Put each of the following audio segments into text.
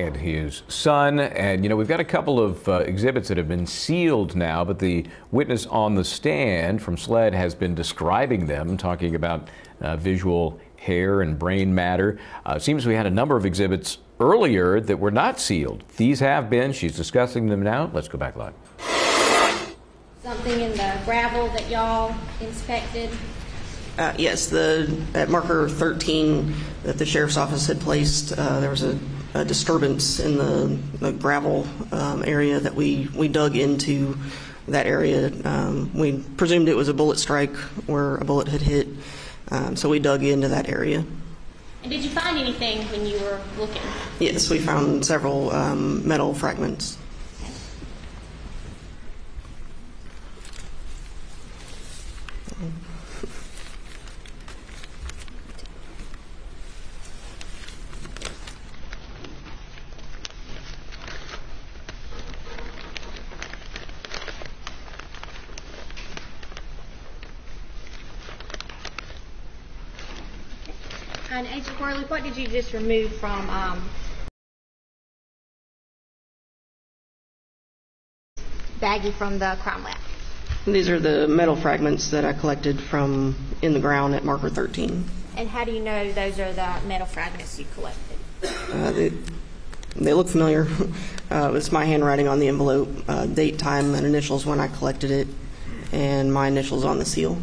and his son. And, you know, we've got a couple of uh, exhibits that have been sealed now, but the witness on the stand from SLED has been describing them, talking about uh, visual hair and brain matter. Uh, seems we had a number of exhibits earlier that were not sealed. These have been. She's discussing them now. Let's go back live. Something in the gravel that y'all inspected? Uh, yes, the at marker 13 that the sheriff's office had placed, uh, there was a, a, disturbance in the, the gravel um, area that we, we dug into that area. Um, we presumed it was a bullet strike where a bullet had hit, um, so we dug into that area. And did you find anything when you were looking? Yes, we found several um, metal fragments. And Agent Corley, what did you just remove from um, baggie from the crime lab? These are the metal fragments that I collected from in the ground at marker 13. And how do you know those are the metal fragments you collected? Uh, they, they, look familiar. Uh, it's my handwriting on the envelope, uh, date, time, and initials when I collected it, and my initials on the seal.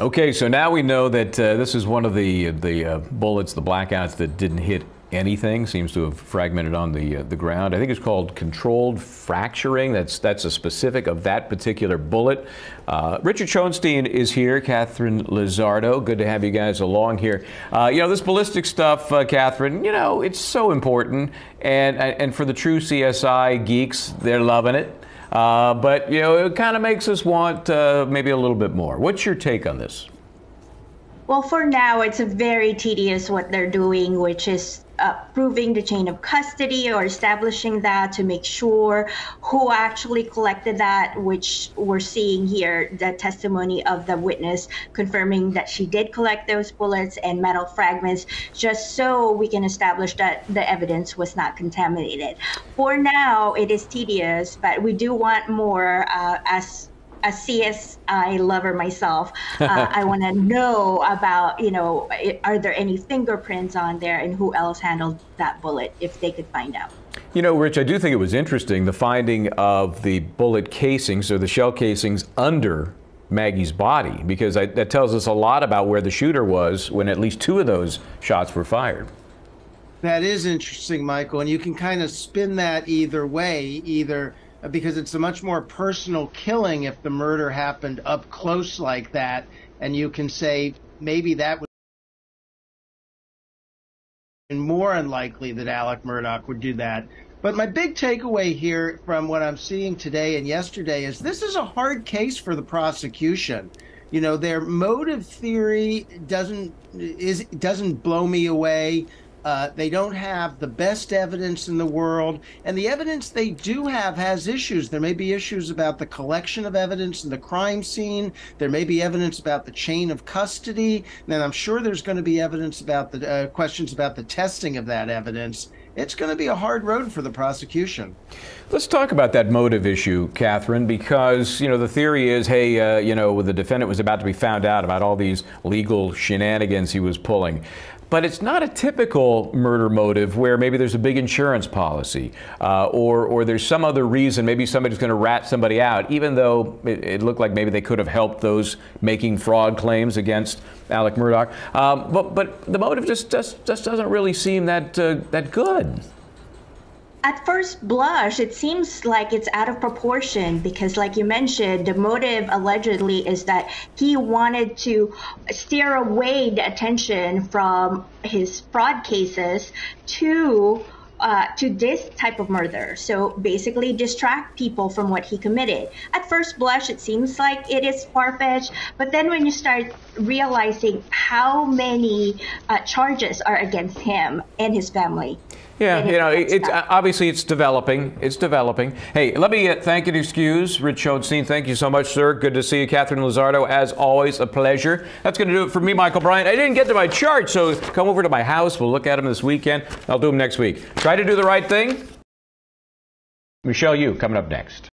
Okay, so now we know that uh, this is one of the the uh, bullets, the blackouts that didn't hit anything. Seems to have fragmented on the uh, the ground. I think it's called controlled fracturing. That's that's a specific of that particular bullet. Uh, Richard Schoenstein is here. Katherine Lizardo. Good to have you guys along here. Uh, you know this ballistic stuff, uh, Katherine. You know it's so important, and and for the true CSI geeks, they're loving it. Uh, but, you know, it kind of makes us want uh, maybe a little bit more. What's your take on this? Well, for now, it's very tedious what they're doing, which is uh, proving the chain of custody or establishing that to make sure who actually collected that, which we're seeing here the testimony of the witness confirming that she did collect those bullets and metal fragments, just so we can establish that the evidence was not contaminated. For now, it is tedious, but we do want more uh, as a CSI lover myself, uh, I want to know about, you know, are there any fingerprints on there and who else handled that bullet if they could find out. You know, Rich, I do think it was interesting the finding of the bullet casings or the shell casings under Maggie's body because I, that tells us a lot about where the shooter was when at least two of those shots were fired. That is interesting, Michael, and you can kind of spin that either way. Either because it's a much more personal killing if the murder happened up close like that, and you can say maybe that be more unlikely that Alec Murdaugh would do that. But my big takeaway here from what I'm seeing today and yesterday is this is a hard case for the prosecution. You know, their motive theory doesn't is doesn't blow me away. Uh, they don't have the best evidence in the world, and the evidence they do have has issues. There may be issues about the collection of evidence in the crime scene. There may be evidence about the chain of custody. And I'm sure there's going to be evidence about the uh, questions about the testing of that evidence. It's going to be a hard road for the prosecution. Let's talk about that motive issue, Katherine, because you know the theory is, hey, uh, you know, the defendant was about to be found out about all these legal shenanigans he was pulling. But it's not a typical murder motive where maybe there's a big insurance policy uh, or, or there's some other reason. Maybe somebody's going to rat somebody out, even though it, it, looked like maybe they could have helped those making fraud claims against Alec Murdaugh. Um, but, but the motive just, just, just doesn't really seem that, uh, that good at first blush, it seems like it's out of proportion because, like you mentioned, the motive allegedly is that he wanted to steer away the attention from his fraud cases to uh, to this type of murder. So basically, distract people from what he committed. At first blush, it seems like it is far fetched, but then when you start realizing how many uh, charges are against him and his family, yeah, you know, it's uh, obviously it's developing. It's developing. Hey, let me uh, thank and excuse Rich Schoenstein. Thank you so much, sir. Good to see you, Katherine Lizardo. As always, a pleasure. That's going to do it for me, Michael Bryant. I didn't get to my chart, so come over to my house. We'll look at them this weekend. I'll do them next week. Try to do the right thing. Michelle you coming up next.